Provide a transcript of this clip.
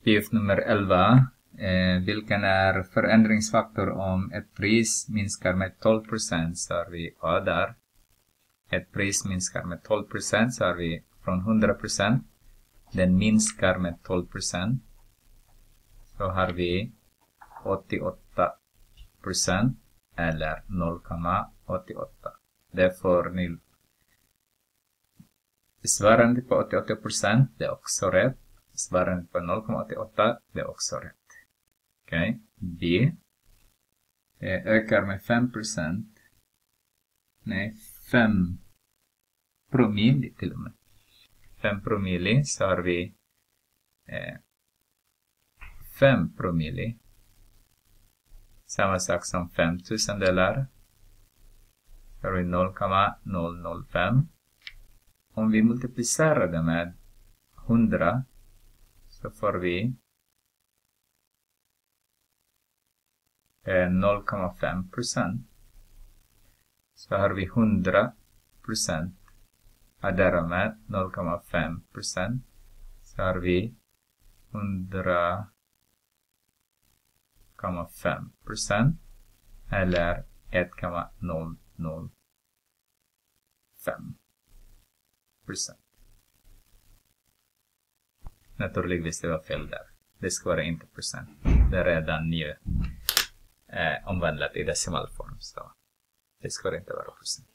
Uppgift nummer 11. Eh, vilken är förändringsfaktor om ett pris minskar med 12 procent? Så har vi A där. Ett pris minskar med 12 procent så har vi från 100 procent. Den minskar med 12 procent. Så har vi 88 procent eller 0,88. Det får ni svarande på 88 procent, det är också rätt. Svarande på 0,88, det är också rätt. Okej, okay. B. Eh, ökar med 5 procent. Nej, 5 promille till och med. 5 promille så har vi eh, 5 promille. Samma sak som 5 tusendelar. Så har vi 0,005. Om vi multiplicerar det med 100 så får vi eh, 0,5 procent. Så har vi 100 procent. Addera med 0,5 procent. Så har vi 100,5 procent. Eller 1,005 procent. Naturligtvis det var fel där. Det ska vara inte procent. Det är redan nu eh, omvandlat i decimalform. Så det ska inte vara procent.